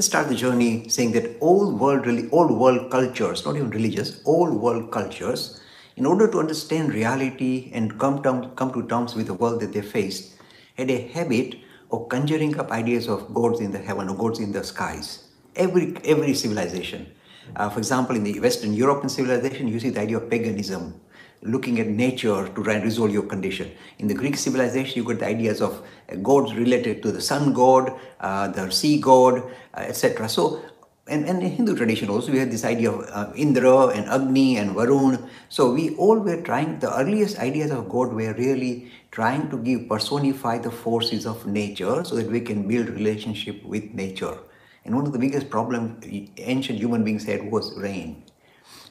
Let's start the journey saying that all world, really, all world cultures, not even religious, all world cultures, in order to understand reality and come, come to terms with the world that they faced, had a habit of conjuring up ideas of gods in the heaven or gods in the skies. Every, every civilization. Uh, for example, in the Western European civilization, you see the idea of paganism, looking at nature to try and resolve your condition. In the Greek civilization, you got the ideas of gods related to the sun god, uh, the sea god, uh, etc. So, and, and in Hindu tradition also, we had this idea of uh, Indra and Agni and Varun. So we all were trying, the earliest ideas of God were really trying to give, personify the forces of nature so that we can build relationship with nature. And one of the biggest problems ancient human beings had was rain.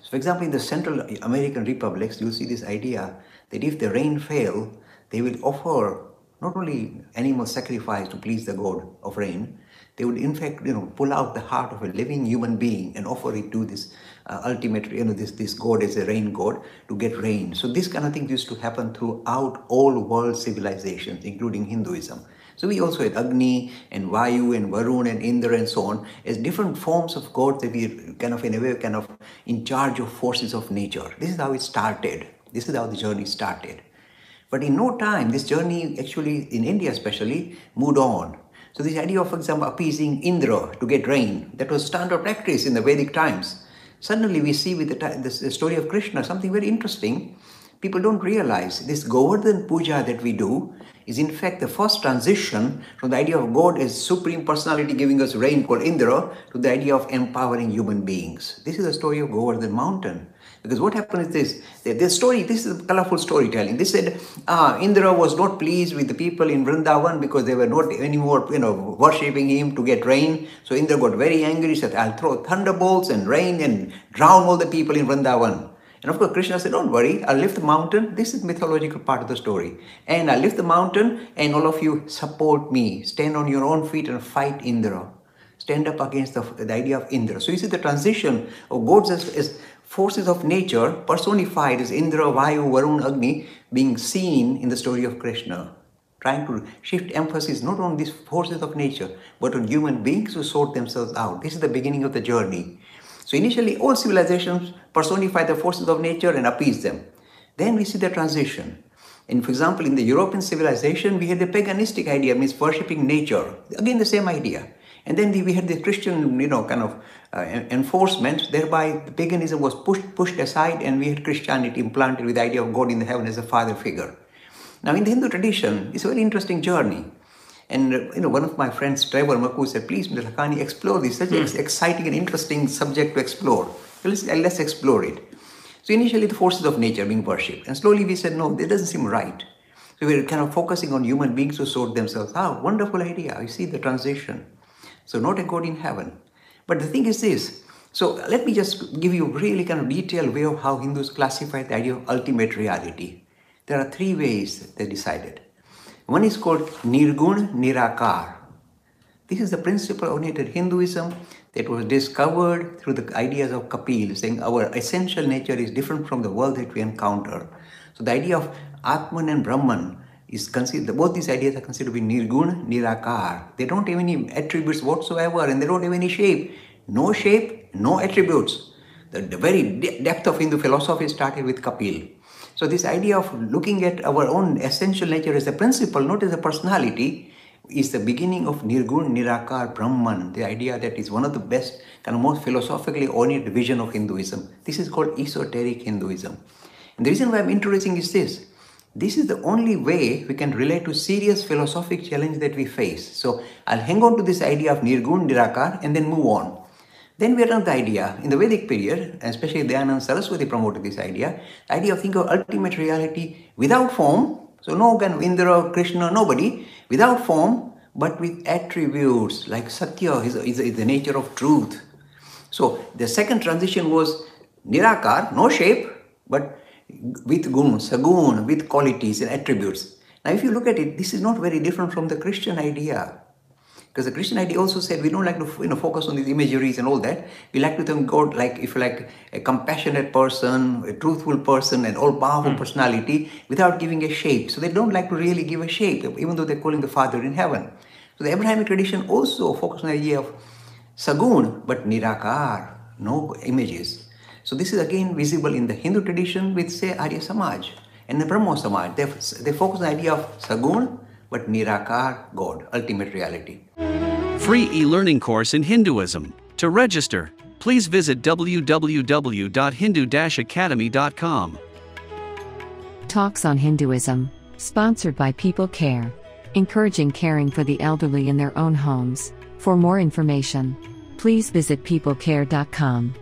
So for example, in the Central American republics, you see this idea that if the rain fail, they will offer not only animal sacrifice to please the god of rain, they would in fact, you know, pull out the heart of a living human being and offer it to this uh, ultimate, you know, this, this god as a rain god to get rain. So this kind of thing used to happen throughout all world civilizations, including Hinduism. So we also had Agni and Vayu and Varun and Indra and so on as different forms of gods that we kind of in a way kind of in charge of forces of nature. This is how it started. This is how the journey started. But in no time, this journey actually in India especially moved on. So this idea of, for example, appeasing Indra to get rain, that was standard practice in the Vedic times. Suddenly we see with the, the story of Krishna something very interesting. People don't realize this Govardhan Puja that we do is in fact the first transition from the idea of God as supreme personality giving us rain called Indra to the idea of empowering human beings. This is the story of Govardhan mountain. Because what happened is this, the story, this is a colorful storytelling. They said, ah, Indra was not pleased with the people in Vrindavan because they were not anymore, you know, worshipping him to get rain. So Indra got very angry, he said, I'll throw thunderbolts and rain and drown all the people in Vrindavan. And of course, Krishna said, Don't worry, I'll lift the mountain. This is mythological part of the story. And I'll lift the mountain, and all of you support me. Stand on your own feet and fight Indra. Stand up against the, the idea of Indra. So you see the transition of gods as, as forces of nature personified as Indra, Vayu, Varun, Agni being seen in the story of Krishna. Trying to shift emphasis not on these forces of nature, but on human beings who sort themselves out. This is the beginning of the journey. So initially, all civilizations personify the forces of nature and appease them. Then we see the transition. And for example, in the European civilization, we had the paganistic idea, means worshipping nature. Again, the same idea. And then we had the Christian, you know, kind of uh, enforcement. Thereby, the paganism was pushed pushed aside, and we had Christianity implanted with the idea of God in the heaven as a father figure. Now, in the Hindu tradition, it's a very interesting journey. And you know, one of my friends, Trevor Maku, said, "Please, Mr. Lakhani, explore this. Such an mm. exciting and interesting subject to explore. Let's, let's explore it." So initially, the forces of nature being worshipped, and slowly we said, "No, that doesn't seem right." So we're kind of focusing on human beings who sort themselves out. Wonderful idea. You see the transition. So not a God in heaven. But the thing is this. So let me just give you a really kind of detailed way of how Hindus classify the idea of ultimate reality. There are three ways they decided. One is called Nirgun Nirakar. This is the principle oriented Hinduism that was discovered through the ideas of Kapil, saying our essential nature is different from the world that we encounter. So the idea of Atman and Brahman is considered, both these ideas are considered to be Nirgun, Nirakar. They don't have any attributes whatsoever and they don't have any shape. No shape, no attributes. The, the very depth of Hindu philosophy started with Kapil. So this idea of looking at our own essential nature as a principle, not as a personality, is the beginning of Nirgun Nirakar Brahman, the idea that is one of the best, kind of most philosophically oriented vision of Hinduism. This is called esoteric Hinduism. And the reason why I'm introducing is this. This is the only way we can relate to serious philosophic challenge that we face. So I'll hang on to this idea of Nirgun Nirakar and then move on. Then we had the idea, in the Vedic period, especially Dayanand Saraswati promoted this idea, the idea of thinking of ultimate reality without form, so no Indra, Krishna, nobody, without form, but with attributes like Satya is, is, is the nature of truth. So the second transition was Nirakar, no shape, but with gun, sagun, with qualities and attributes. Now if you look at it, this is not very different from the Christian idea. Because the Christian idea also said we don't like to you know focus on these imageries and all that. We like to think God like if you like a compassionate person, a truthful person, an all-powerful mm. personality without giving a shape. So they don't like to really give a shape, even though they're calling the Father in heaven. So the Abrahamic tradition also focuses on the idea of sagun, but nirakar, no images. So this is again visible in the Hindu tradition with say Arya Samaj and the Brahmo Samaj. They, they focus on the idea of sagun, but nirakar, God, ultimate reality. Free e-learning course in Hinduism. To register, please visit www.hindu-academy.com. Talks on Hinduism, sponsored by People Care, encouraging caring for the elderly in their own homes. For more information, please visit peoplecare.com.